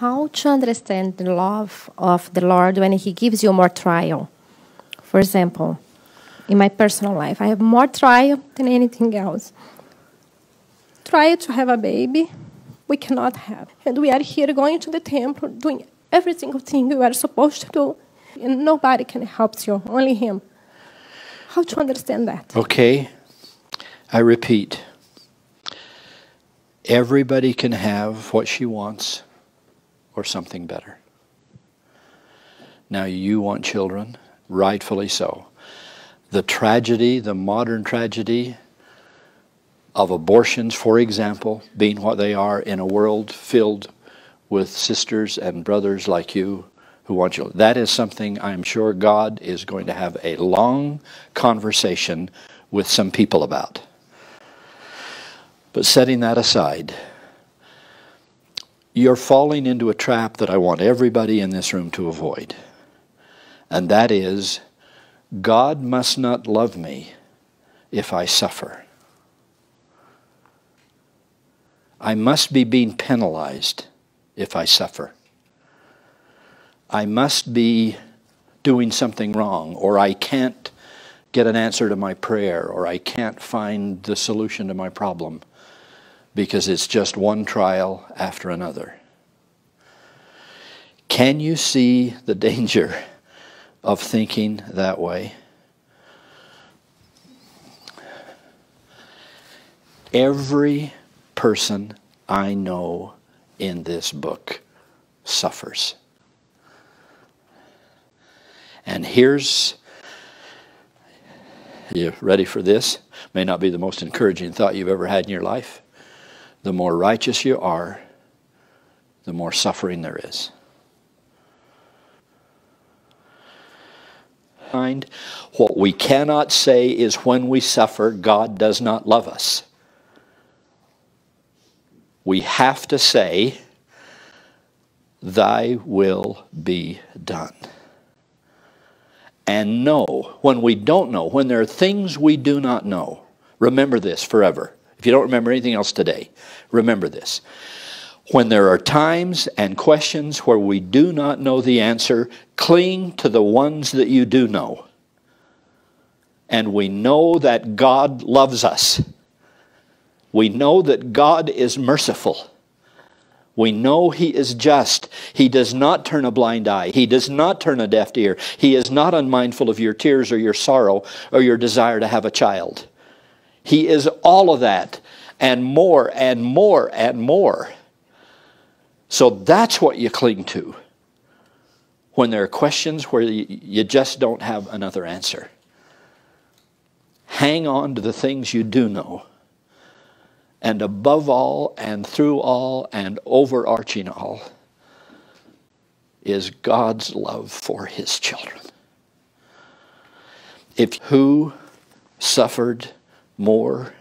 how to understand the love of the Lord when He gives you more trial. For example, in my personal life, I have more trial than anything else. Trial to have a baby, we cannot have. And we are here going to the temple, doing every single thing we are supposed to do, and nobody can help you, only Him. How to understand that? Okay, I repeat. Everybody can have what she wants or something better. Now, you want children, rightfully so. The tragedy, the modern tragedy of abortions, for example, being what they are in a world filled with sisters and brothers like you who want children. That is something I'm sure God is going to have a long conversation with some people about. But setting that aside, you're falling into a trap that I want everybody in this room to avoid. And that is God must not love me if I suffer. I must be being penalized if I suffer. I must be doing something wrong, or I can't get an answer to my prayer, or I can't find the solution to my problem because it's just one trial after another. Can you see the danger of thinking that way? Every person I know in this book suffers. And here's, you ready for this? May not be the most encouraging thought you've ever had in your life the more righteous you are, the more suffering there is. What we cannot say is when we suffer, God does not love us. We have to say, Thy will be done. And know when we don't know, when there are things we do not know, remember this forever. If you don't remember anything else today, remember this. When there are times and questions where we do not know the answer, cling to the ones that you do know. And we know that God loves us. We know that God is merciful. We know He is just. He does not turn a blind eye. He does not turn a deaf ear. He is not unmindful of your tears or your sorrow or your desire to have a child. He is all of that and more and more and more. So that's what you cling to when there are questions where you just don't have another answer. Hang on to the things you do know. And above all, and through all, and overarching all, is God's love for his children. If who suffered more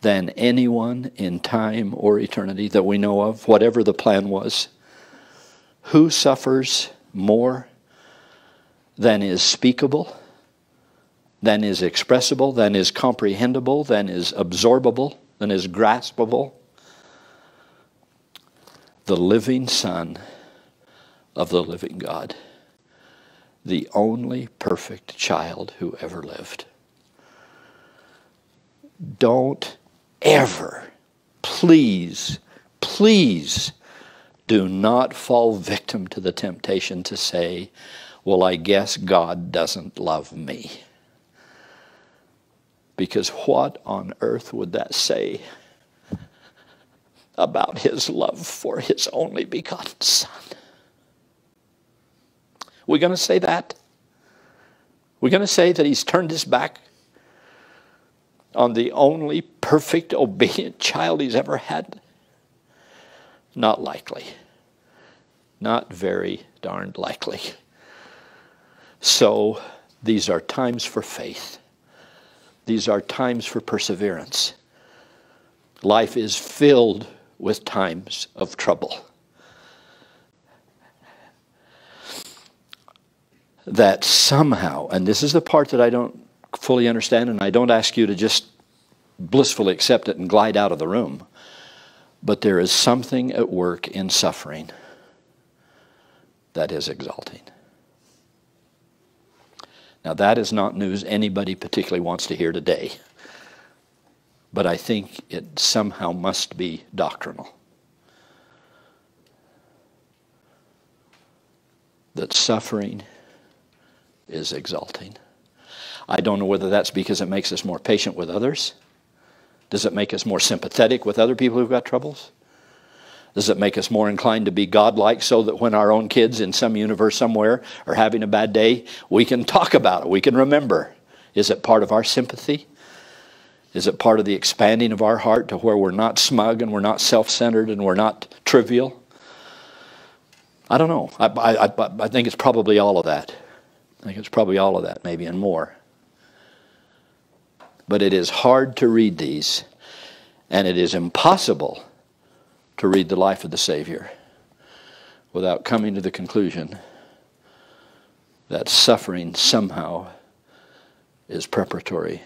than anyone in time or eternity that we know of, whatever the plan was. Who suffers more than is speakable, than is expressible, than is comprehensible, than is absorbable, than is graspable? The living Son of the living God, the only perfect child who ever lived don't ever, please, please do not fall victim to the temptation to say, Well, I guess God doesn't love me. Because what on earth would that say about his love for his only begotten Son? We're going to say that? We're going to say that he's turned his back on the only perfect, obedient child he's ever had? Not likely. Not very darned likely. So, these are times for faith. These are times for perseverance. Life is filled with times of trouble. That somehow, and this is the part that I don't fully understand, and I don't ask you to just blissfully accept it and glide out of the room. But there is something at work in suffering that is exalting. Now, that is not news anybody particularly wants to hear today, but I think it somehow must be doctrinal. That suffering is exalting. I don't know whether that's because it makes us more patient with others. Does it make us more sympathetic with other people who've got troubles? Does it make us more inclined to be godlike so that when our own kids in some universe somewhere are having a bad day, we can talk about it, we can remember? Is it part of our sympathy? Is it part of the expanding of our heart to where we're not smug and we're not self centered and we're not trivial? I don't know. I, I, I, think it's probably all of that. I think it's probably all of that, maybe, and more. But it is hard to read these, and it is impossible to read the life of the Savior without coming to the conclusion that suffering somehow is preparatory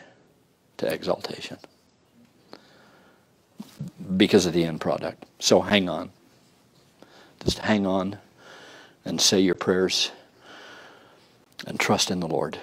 to exaltation because of the end product. So hang on. Just hang on and say your prayers and trust in the Lord.